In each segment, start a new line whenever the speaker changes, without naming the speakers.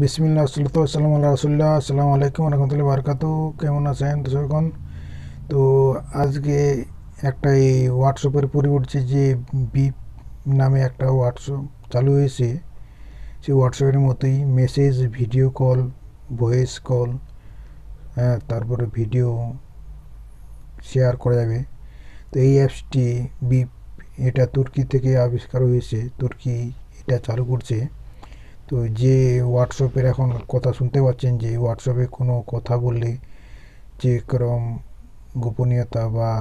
বিসমিল্লা আসসালামু আল্লাহ রাসুল্লাহ আসসালামু আলাইকুম রহমতুল্লাহ বারকাতু কেমন আছেন দর্শকগণ? তো আজকে একটা এই হোয়াটসঅ্যাপের পরিবর্তে যে বিপ নামে একটা হোয়াটসঅ্যাপ চালু হয়েছে, সেই হোয়াটসঅ্যাপের মতোই message video call voice call হ্যাঁ তারপরে ভিডিও শেয়ার করা যাবে। তো এই অ্যাপসটি বিপ এটা তুর্কি থেকে আবিষ্কার হয়েছে, তুর্কি এটা চালু করছে। তো যে হোয়াটসঅ্যাপের এখন কথা শুনতে পাচ্ছেন, যে হোয়াটসঅ্যাপে কোনো কথা বললে যে ক্রম গোপনীয়তা বা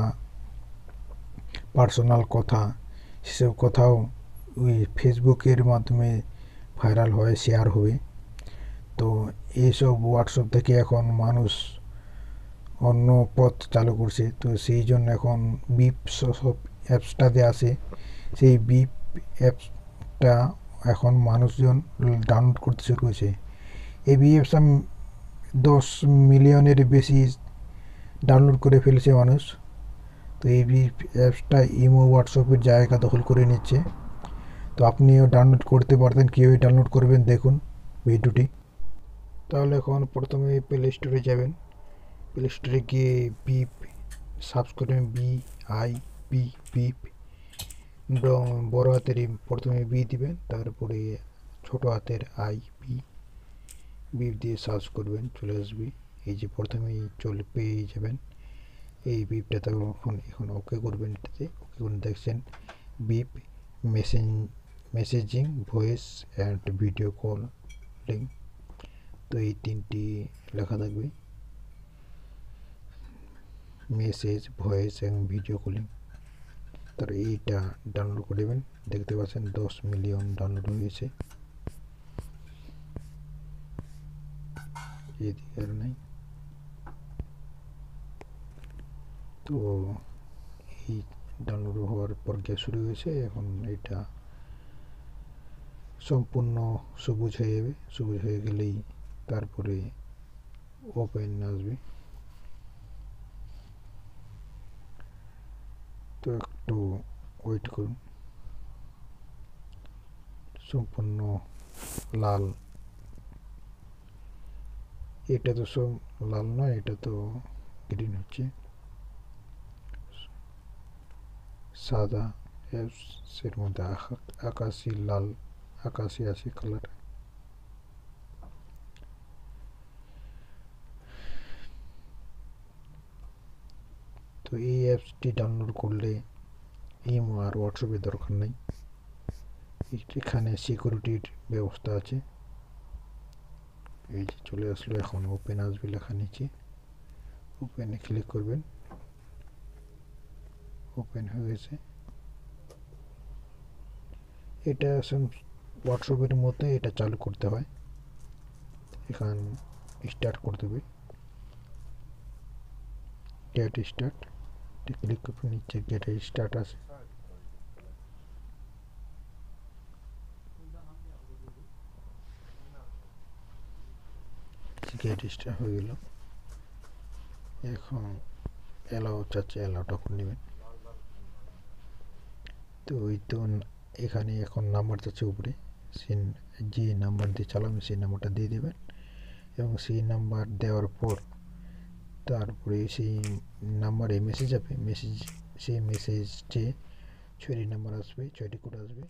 পার্সোনাল কথা, সেসব কথাও ওই ফেসবুকের মাধ্যমে ভাইরাল হয় শেয়ার হবে। তো এইসব হোয়াটসঅ্যাপ থেকে এখন মানুষ অন্য পথ চালু করছে। তো সেই জন্য এখন বিপ সব অ্যাপসটাতে আসে। সেই বিপ অ্যাপসটা এখন মানুষজন ডাউনলোড করতে শুরু করেছে। এই বি অ্যাপস দশ মিলিয়নের বেশি ডাউনলোড করে ফেলেছে মানুষ। তো এই অ্যাপসটা ইমো হোয়াটসঅ্যাপের জায়গা দখল করে নিচ্ছে। তো আপনিও ডাউনলোড করতে পারতেন, কীভাবে ডাউনলোড করবেন দেখুন ভিডিওটি। তাহলে এখন প্রথমে প্লে স্টোরে যাবেন। প্লে স্টোরে গিয়ে বিপ করবেন বি আই পি বিপ বড় হাতের প্রথমে বি দিবেন, তারপরে ছোট হাতের আই বি বিপ দিয়ে সার্চ করবেন, চলে আসবে। এই যে প্রথমেই চলে, পেয়ে যাবেন। এই বিপটা তখন এখন ওকে করবেন এটাতে। ওকে করে দেখছেন beep message messaging voice and video call link তো এই তিনটি লেখা থাকবে। মেসেজ ভয়েস এবং ভিডিও কলিং তার এইটা ডাউনলোড করে দেবেন দেখতে পাচ্ছেন দশ মিলিয়ন ডাউনলোড হয়েছে আর নাই। তো এই ডাউনলোড হওয়ার প্রক্রিয়া শুরু হয়েছে। এখন এটা সম্পূর্ণ সবুজ হয়ে যাবে। সবুজ হয়ে গেলেই তারপরে ওপেন আসবে। তো একটু ওয়েট করুন সম্পূর্ণ লাল এটা তো সব লাল নয় এটা তো গ্রিন হচ্ছে সাদা এর মধ্যে আকাশি লাল আকাশি আছে কালার তো এই অ্যাপসটি ডাউনলোড করলে ইমো আর হোয়াটসঅ্যাপের দরকার নেই। এখানে সিকিউরিটির ব্যবস্থা আছে। এই যে চলে আসলো এখন ওপেন আসবে লেখা নিচে। ওপেনে ক্লিক করবেন। ওপেন হয়ে গেছে। এটা হোয়াটসঅ্যাপের মধ্যে এটা চালু করতে হয়। এখান স্টার্ট করতে হবে গেট স্টার্ট ক্লিক করবেন নিচে গেট স্টার্ট আছে। গেট স্টার্ট হয়ে গেল। এখন অ্যালাউ চাচ্ছে অ্যালাউটা করে নেবেন তো ওই তো এখানে এখন নাম্বার চাচ্ছে উপরে। সে যে নাম্বার দিয়ে চালাবেন, সেই নাম্বারটা দিয়ে দেবেন। এবং সেই নাম্বার দেওয়ার পর তারপরে সেই নাম্বারে মেসেজ যাবে মেসেজ সেই মেসেজে ছয়টি নাম্বার আসবে ছয়টি কোড আসবে।